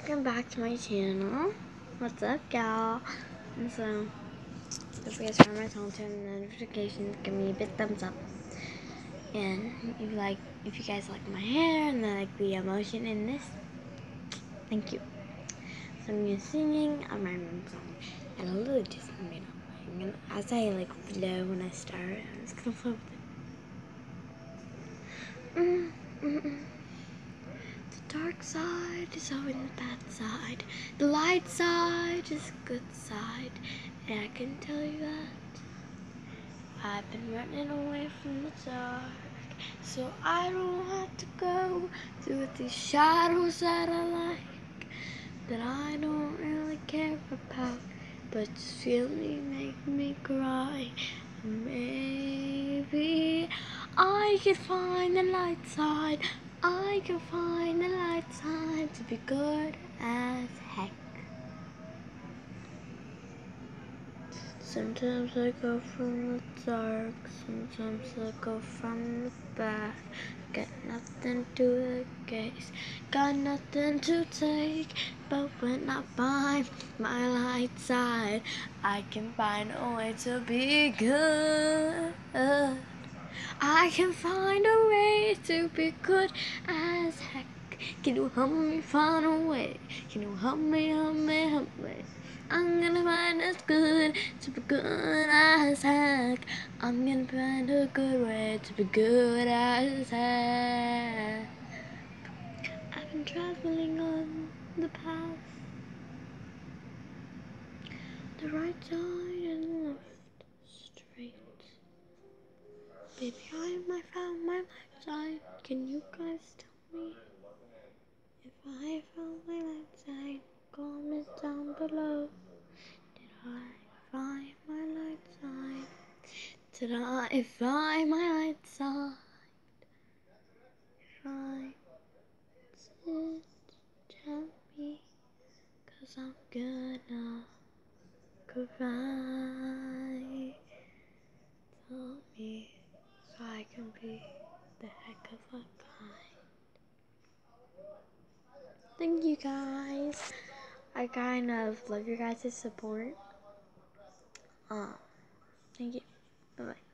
welcome back to my channel. What's up, y'all? And so, don't forget to turn my phone, turn the notifications, give me a big thumbs up. And if you like, if you guys like my hair and like the emotion in this, thank you. So I'm gonna singing. I'm rhyming song and a little just made up. Gonna, as I like flow when I start, I'm just gonna flow with it. Mm, mm, mm. Dark side is always the bad side. The light side is the good side. And I can tell you that I've been running away from the dark. So I don't have to go through these shadows that I like. That I don't really care about. But just feel me make me cry. Maybe I can find the light side. I can find light side to be good as heck. Sometimes I go from the dark, sometimes I go from the back. Got nothing to case, got nothing to take. But when I find my light side, I can find a way to be good. I can find a way to be good as heck. Can you help me find a way? Can you help me, help me, help me? I'm gonna find us good to be good as heck. I'm gonna find a good way to be good as heck. I've been traveling on the path, the right side Baby, I have found my left side. Can you guys tell me if I found my left side? Comment down below. Did I find my light side? Did I find my light side? Right. Tell me, cause I'm gonna cry. Tell me so I can be the heck of a kind. Thank you guys. I kind of love your guys' support. Um, thank you. Bye bye.